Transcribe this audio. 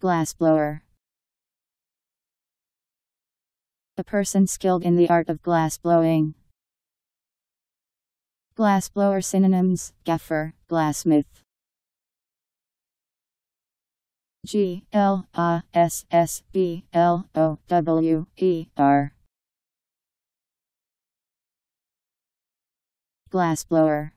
Glassblower. A person skilled in the art of glass blowing. Glassblower synonyms Gaffer, Glassmith. G L A S S B L O W E R. Glassblower.